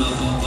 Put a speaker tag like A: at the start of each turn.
A: Melbourne.